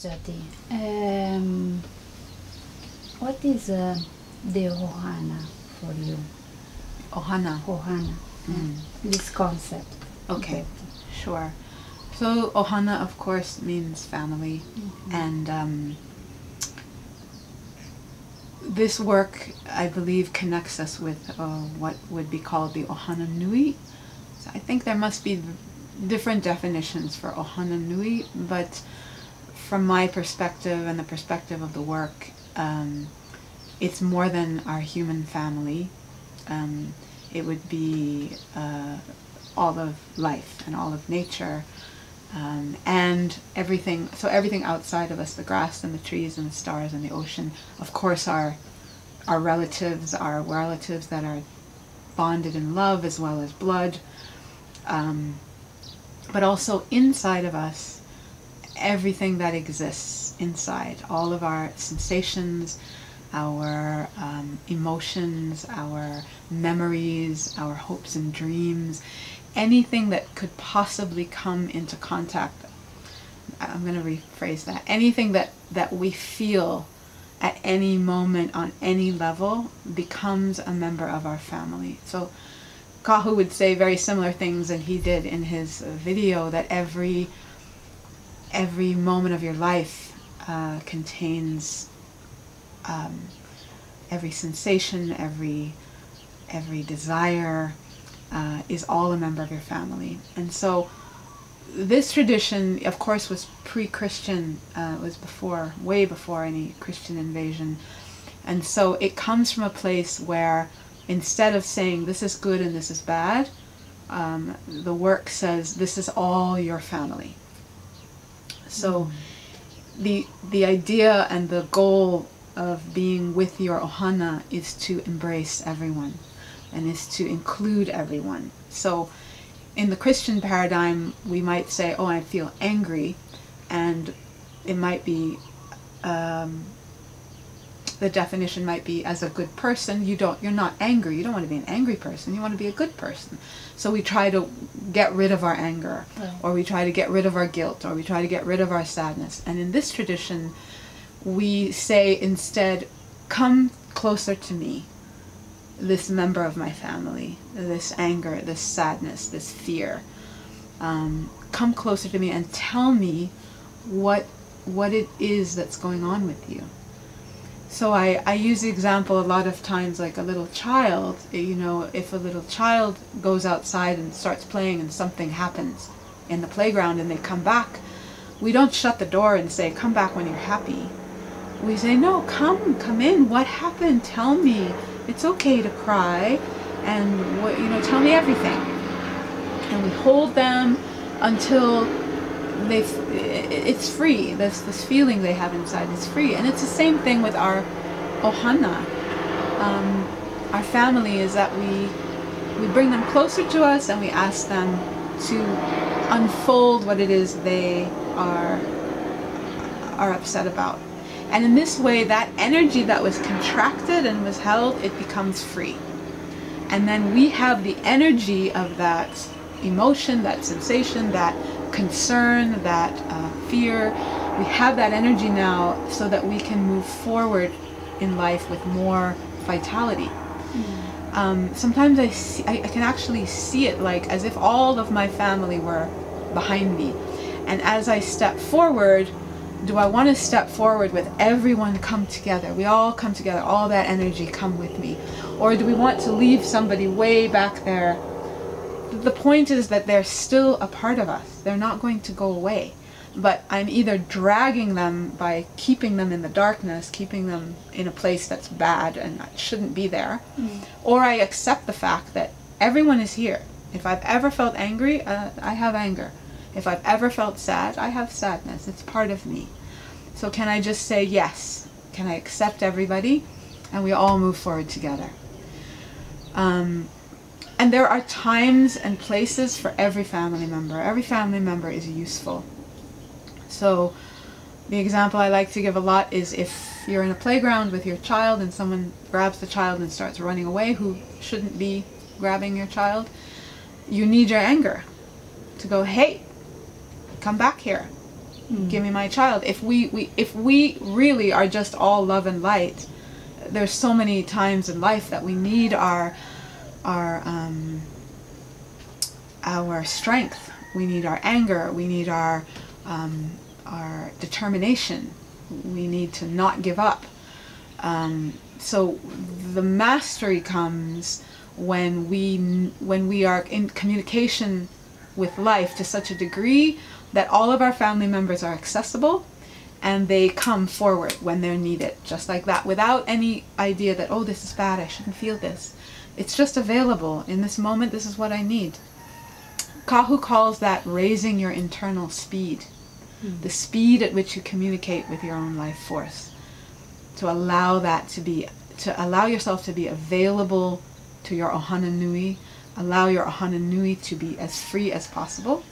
Jati. Um, what is uh, the Ohana for you? Ohana. Ohana. Mm. This concept. Okay, sure. So Ohana, of course, means family, Mhm. and um, this work, I believe, connects us with uh, what would be called the Ohana Nui. So I think there must be different definitions for Ohana Nui, but from my perspective and the perspective of the work, um, it's more than our human family. Um, it would be uh, all of life and all of nature um, and everything so everything outside of us the grass and the trees and the stars and the ocean of course our our relatives our relatives that are bonded in love as well as blood um, but also inside of us everything that exists inside. All of our sensations our um, emotions our memories our hopes and dreams. Anything that could possibly come into contact i'm going to rephrase that. Anything that that we feel at any moment on any level becomes a member of our family. So kahu would say very similar things and he did in his video that every every moment of your life uh, contains um, every sensation every every desire uh, is all a member of your family. And so this tradition, of course, was pre-Christian, uh, was before, way before any Christian invasion. And so it comes from a place where instead of saying this is good and this is bad, um, the work says this is all your family. So the the idea and the goal of being with your ohana is to embrace everyone and is to include everyone. So in the Christian paradigm, we might say, oh, I feel angry, and it might be, um, the definition might be as a good person, you don't, you're not angry, you don't want to be an angry person, you want to be a good person. So we try to get rid of our anger, Right. or we try to get rid of our guilt, or we try to get rid of our sadness. And in this tradition, we say instead, come closer to me this member of my family, this anger, this sadness, this fear. Um, come closer to me and tell me what what it is that's going on with you. So I, I use the example a lot of times like a little child, eh, you know, if a little child goes outside and starts playing and something happens in the playground and they come back, we don't shut the door and say, come back when you're happy. We say, no, come, come in. What happened? Tell me. It's okay to cry, and what you know, tell me everything. And we hold them until they. It's free. This this feeling they have inside is free, and it's the same thing with our ohana. Um, our family is that we we bring them closer to us, and we ask them to unfold what it is they are are upset about. And in this way, that energy that was contracted and was held, it becomes free. And then we have the energy of that emotion, that sensation, that concern, that uh, fear. We have that energy now so that we can move forward in life with more vitality. Um, sometimes I, see, I, I can actually see it like as if all of my family were behind me. And as I step forward, do I want to step forward with everyone come together? We all come together, all that energy come with me. Or do we want to leave somebody way back there? The point is that they're still a part of us. They're not going to go away. But I'm either dragging them by keeping them in the darkness, keeping them in a place that's bad and shouldn't be there, or I accept the fact that everyone is here. If I've ever felt angry, uh, I have anger. If I've ever felt sad, I have sadness. It's part of me. So can I just say yes? Can I accept everybody? And we all move forward together. Um, and there are times and places for every family member. Every family member is useful. So the example I like to give a lot is if you're in a playground with your child and someone grabs the child and starts running away who shouldn't be grabbing your child, you need your anger to go, hey, come back here. Hmm. give me my child. If we, we if we really are just all love and light, there's so many times in life that we need our our um, our strength. We need our anger. We need our um, our determination. We need to not give up. Um, so the mastery comes when we when we are in communication with life to such a degree that all of our family members are accessible and they come forward when they're needed just like that without any idea that oh this is bad i shouldn't feel this it's just available. In this moment this is what i need. Kahu calls that raising your internal speed. Hmm. The speed at which you communicate with your own life force. To allow that to be to allow yourself to be available to your ohana nui allow your ohana nui to be as free as possible.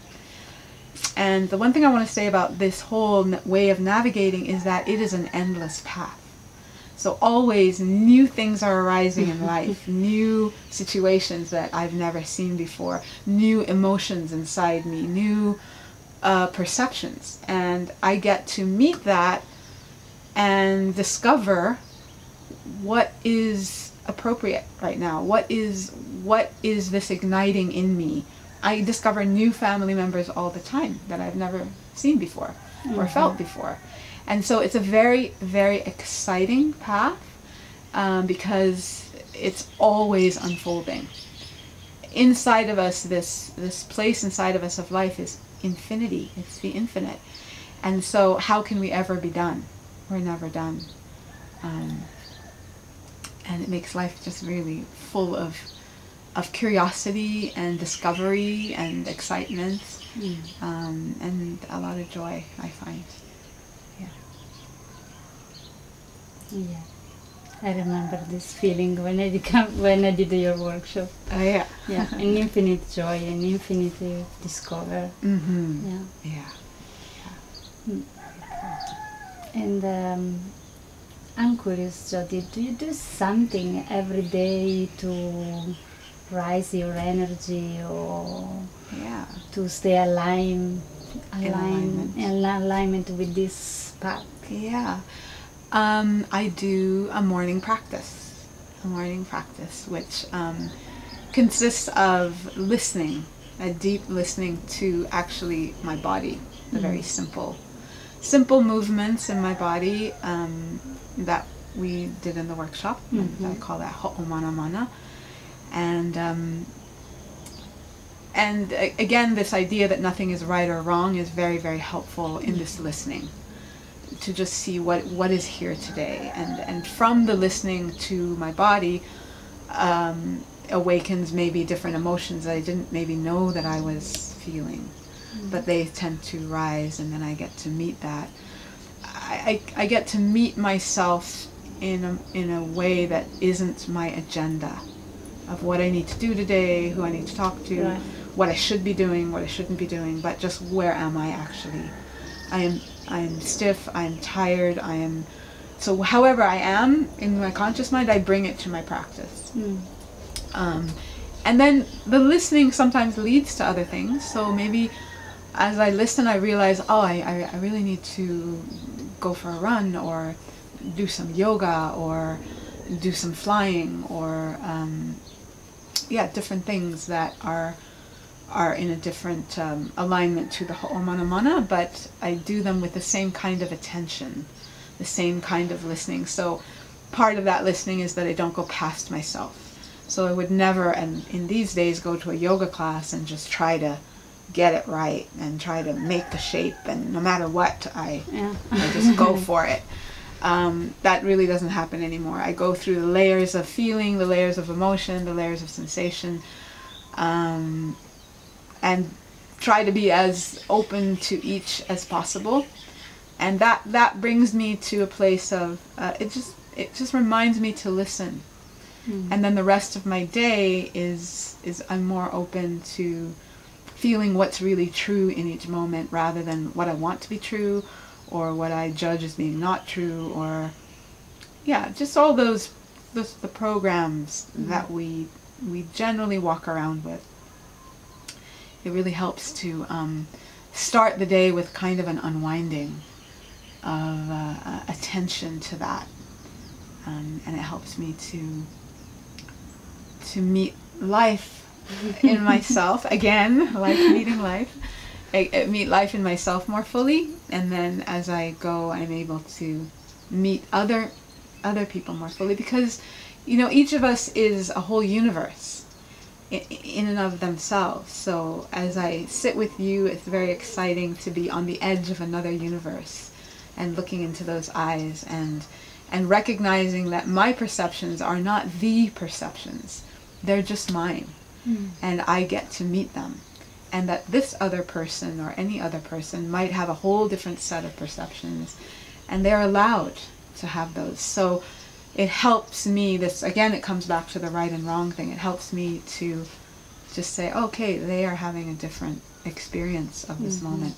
And the one thing I want to say about this whole way of navigating is that it is an endless path. So always new things are arising in life, new situations that I've never seen before, new emotions inside me, new uh, perceptions. And I get to meet that and discover what is appropriate right now. What is what is this igniting in me? I discover new family members all the time that I've never seen before or felt before. And so it's a very, very exciting path um, because it's always unfolding. Inside of us, this, this place inside of us of life is infinity, it's the infinite. And so, how can we ever be done? We're never done. Um, and it makes life just really full of of curiosity and discovery and excitement um, and a lot of joy I find. Yeah. I remember this feeling when I become, when I did your workshop. Oh yeah. Yeah, an infinite joy, an infinite uh, discover. Mm-hmm. Yeah. Yeah. And um, I'm curious, Jody, do you do something every day to rise your energy or Yeah. to stay aligned, aligned, alignment. alignment with this path? Yeah. Um, I do a morning practice, a morning practice, which um, consists of listening, a deep listening to actually my body, the very simple, simple movements in my body um, that we did in the workshop. I call that ho'omana mana. And um, and again, this idea that nothing is right or wrong is very, very helpful in this listening to just see what what is here today and and from the listening to my body um, awakens maybe different emotions that I didn't maybe know that I was feeling but they tend to rise and then I get to meet that I, I, I get to meet myself in a, in a way that isn't my agenda of what I need to do today, who I need to talk to, Right. what I should be doing, what I shouldn't be doing, but just where am I actually? I am I am stiff, I am tired, I am so however I am in my conscious mind, I bring it to my practice. Mm. Um, and then the listening sometimes leads to other things. So maybe as I listen, I realize, oh, I, I, I really need to go for a run or do some yoga or do some flying or, um, yeah, different things that are are in a different um, alignment to the Ho'omana Mana, but I do them with the same kind of attention, the same kind of listening. So part of that listening is that I don't go past myself. So I would never, and in these days, go to a yoga class and just try to get it right and try to make the shape, and no matter what, I, Yeah. I just go for it. Um, that really doesn't happen anymore. I go through the layers of feeling, the layers of emotion, the layers of sensation, um, and try to be as open to each as possible. And that that brings me to a place of uh, it just it just reminds me to listen. And then the rest of my day is is I'm more open to feeling what's really true in each moment rather than what I want to be true or what I judge as being not true or yeah, just all those those the programs that we we generally walk around with. It really helps to um, start the day with kind of an unwinding of uh, uh, attention to that. Um, and it helps me to to meet life in myself again, like meeting life. I, I meet life in myself more fully, and then as I go, I'm able to meet other other people more fully because you know each of us is a whole universe in, and of themselves. So as I sit with you, it's very exciting to be on the edge of another universe and looking into those eyes and and recognizing that my perceptions are not the perceptions. They're just mine. Mm. And I get to meet them. And that this other person or any other person might have a whole different set of perceptions. And they're allowed to have those. So it helps me this again it comes back to the right and wrong thing. It helps me to just say okay they are having a different experience of this Mhm. moment.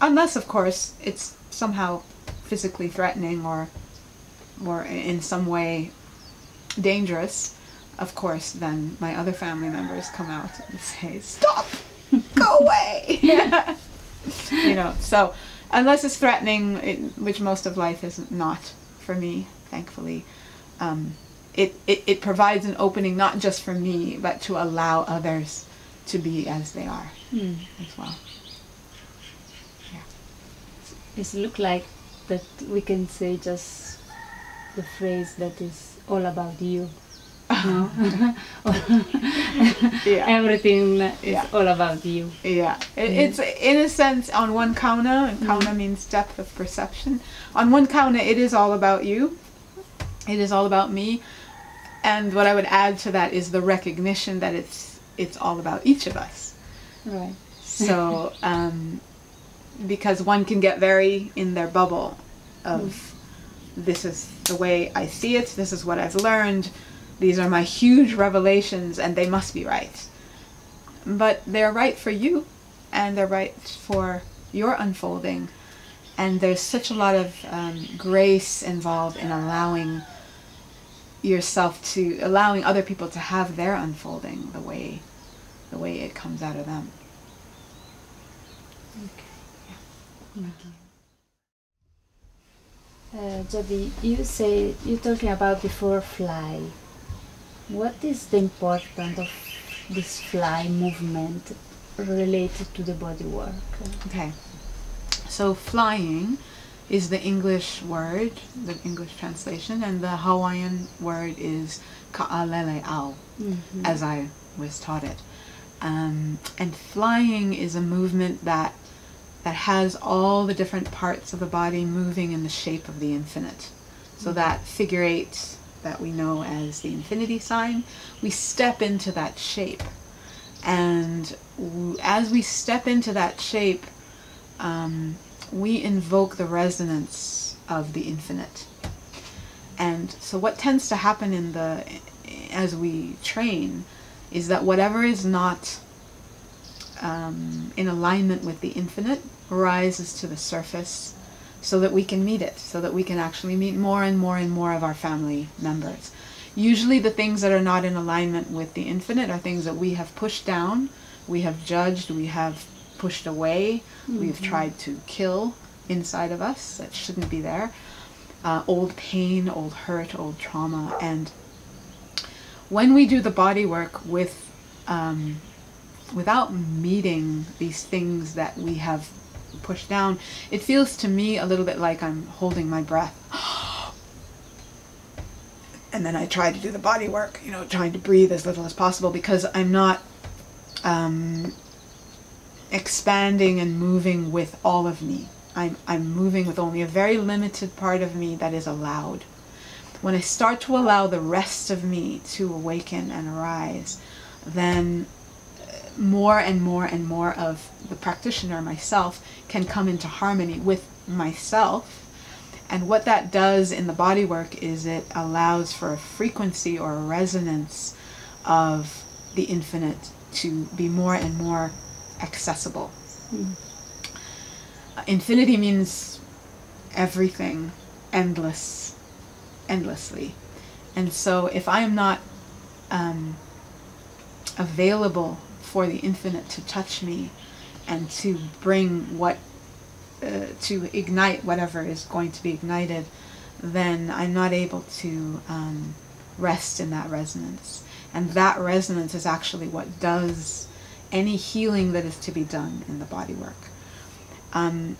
Unless of course it's somehow physically threatening or or in some way dangerous of course then my other family members come out and say stop! Go away! You know so unless it's threatening it, which most of life is not for me thankfully um, it, it, it provides an opening not just for me but to allow others to be as they are Mm. as well Yeah. It look like that we can say just the phrase that is all about you. No? yeah Everything is Yeah. all about you. Yeah, it, Mhm. it's in a sense on one kauna, and kauna means depth of perception. On one kauna, it is all about you. It is all about me, and what I would add to that is the recognition that it's it's all about each of us. Right. So, um, because one can get very in their bubble of this is the way I see it. This is what I've learned. These are my huge revelations, and they must be right but they're right for you and they're right for your unfolding and there's such a lot of um, grace involved in allowing yourself to allowing other people to have their unfolding the way the way it comes out of them Okay. Yeah. Thank Uh, Jody, you say you're talking about before fly. What is the importance of this fly movement related to the body work? okay so flying is the english word the english translation and the hawaiian word is ka'alele au Mhm. as I was taught it. Um, and flying is a movement that that has all the different parts of the body moving in the shape of the infinite. So that figure eight that we know as the infinity sign, we step into that shape, and w- as we step into that shape, um, we invoke the resonance of the infinite. And so what tends to happen in the as we train is that whatever is not um, in alignment with the infinite rises to the surface so that we can meet it, so that we can actually meet more and more and more of our family members. Usually, the things that are not in alignment with the infinite are things that we have pushed down, we have judged, we have pushed away, we've tried to kill inside of us that shouldn't be there. Uh, old pain, old hurt, old trauma, and when we do the body work with um, without meeting these things that we have pushed down, it feels to me a little bit like I'm holding my breath. And then I try to do the body work, you know, trying to breathe as little as possible because I'm not um, expanding and moving with all of me. I'm, I'm moving with only a very limited part of me that is allowed. When I start to allow the rest of me to awaken and arise, then uh, more and more and more of the practitioner myself can come into harmony with myself. And what that does in the body work is it allows for a frequency or a resonance of the infinite to be more and more accessible. Mm. Infinity means everything, endless, endlessly. And so if I am not um, available for the infinite to touch me, and to bring what uh, to ignite whatever is going to be ignited, then I'm not able to um, rest in that resonance. And that resonance is actually what does any healing that is to be done in the body work. Um,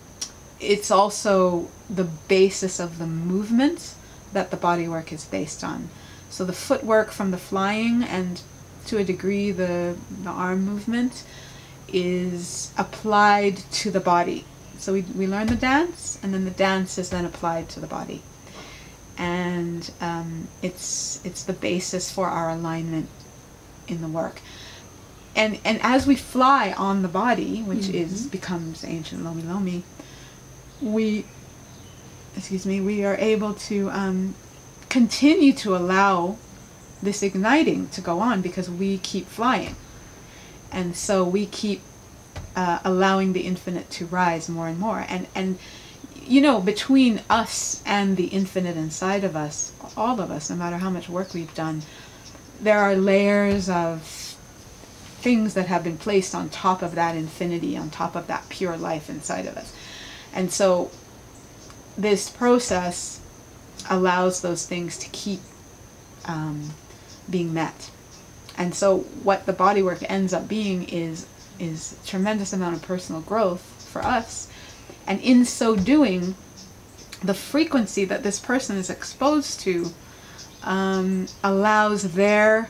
it's also the basis of the movement that the body work is based on. So the footwork from the flying and to a degree the, the arm movement is applied to the body. So we, we learn the dance, and then the dance is then applied to the body. And um, it's, it's the basis for our alignment in the work. And, and as we fly on the body, which Mhm. is becomes ancient Lomi Lomi, we, excuse me, we are able to um, continue to allow this igniting to go on because we keep flying. And so we keep uh, allowing the infinite to rise more and more. And, and, you know, between us and the infinite inside of us, all of us, no matter how much work we've done, there are layers of things that have been placed on top of that infinity, on top of that pure life inside of us. And so this process allows those things to keep um, being met. And so what the body work ends up being is is tremendous amount of personal growth for us. And in so doing, the frequency that this person is exposed to um, allows their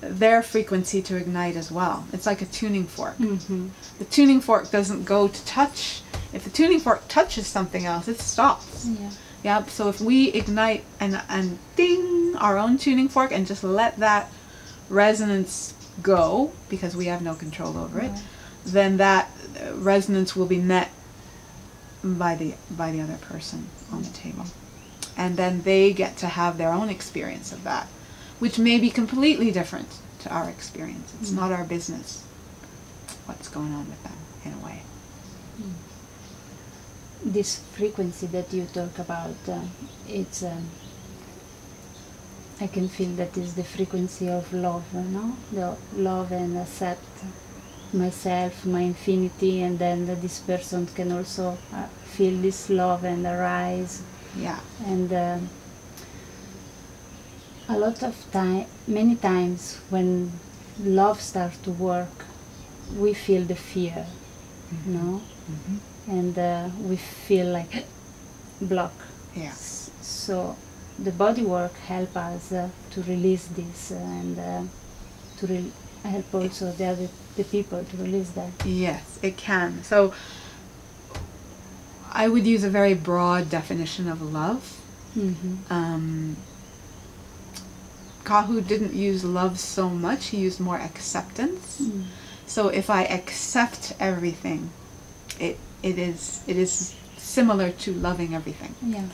their frequency to ignite as well. It's like a tuning fork. Mm-hmm. The tuning fork doesn't go to touch. If the tuning fork touches something else, it stops. Yeah. Yep. So if we ignite and and ding our own tuning fork and just let that resonance go because we have no control over it, Right. then that uh, resonance will be met by the by the other person on the table, and then they get to have their own experience of that, which may be completely different to our experience. It's Mm. not our business what's going on with them in a way. This frequency that you talk about, uh, it's. Um, I can feel that is the frequency of love, you know, the love and accept myself, my infinity, and then this person can also uh, feel this love and arise Yeah. and um a lot of time many times when love starts to work we feel the fear you know hmm and uh, we feel like block Yeah. So the body work help us uh, to release this uh, and uh, to re- help also the other the people to release that Yes, it can. So I would use a very broad definition of love. mm-hmm. Um, Kahu didn't use love so much, he used more acceptance. Mm. So if I accept everything, it it is it is similar to loving everything. yeah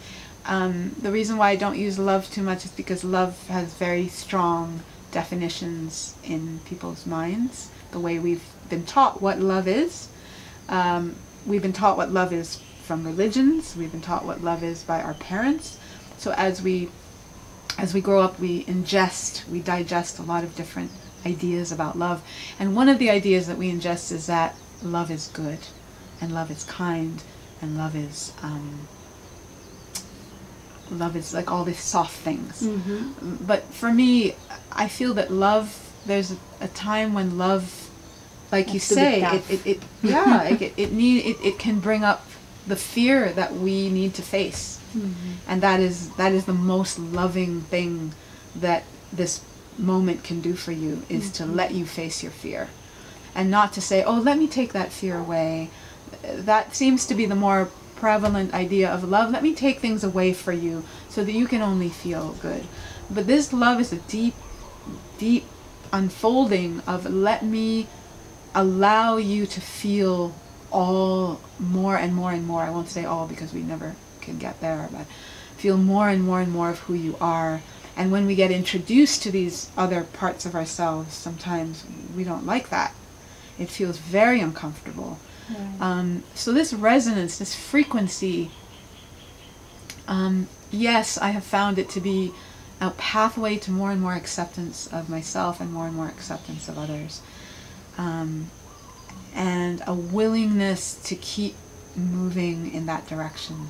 Um, the reason why I don't use love too much is because love has very strong definitions in people's minds. The way we've been taught what love is. Um, we've been taught what love is from religions. We've been taught what love is by our parents. So as we as we grow up, we ingest, we digest a lot of different ideas about love. And one of the ideas that we ingest is that love is good, and love is kind, and love is um, love is like all these soft things. mm-hmm. But for me, I feel that love. There's a, a time when love, like you to be say, it, it, it yeah, it, it, it need it, it can bring up the fear that we need to face. Mm-hmm. and that is that is the most loving thing that this moment can do for you is to let you face your fear. And not to say oh let me take that fear away. That seems to be the more prevalent idea of love. Let me take things away for you so that you can only feel good. But this love is a deep deep unfolding of let me allow you to feel all more and more and more. I won't say all because we never can get there but feel more and more and more of who you are. And when we get introduced to these other parts of ourselves sometimes we don't like that. It feels very uncomfortable. Um, so this resonance this frequency um, yes i have found it to be a pathway to more and more acceptance of myself and more and more acceptance of others. Um, and a willingness to keep moving in that direction.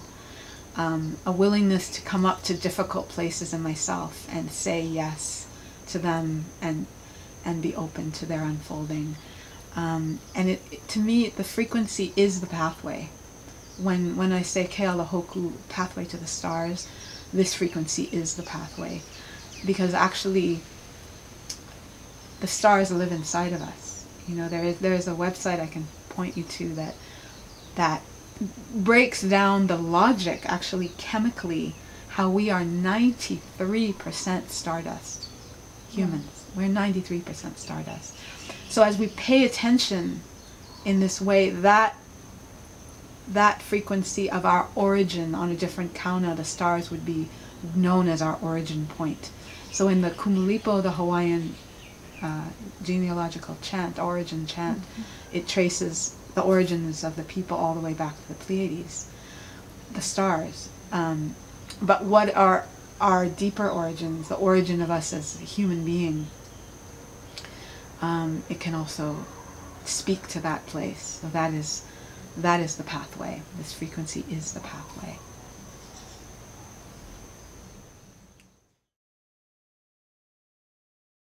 Um, a willingness to come up to difficult places in myself and say yes to them and and be open to their unfolding. Um, and it, it, to me, the frequency is the pathway. When when I say Kealahoku, pathway to the stars, this frequency is the pathway, because actually, the stars live inside of us. You know, there is there is a website I can point you to that that breaks down the logic, actually chemically, how we are 93% stardust, humans. We're 93% stardust. So as we pay attention in this way, that that frequency of our origin on a different kauna, the stars would be known as our origin point. So in the Kumulipo, the Hawaiian uh, genealogical chant, origin chant, mm-hmm. it traces the origins of the people all the way back to the Pleiades, the stars. Um, but what are our deeper origins, the origin of us as a human being, um, it can also speak to that place. So that is that is the pathway. This frequency is the pathway.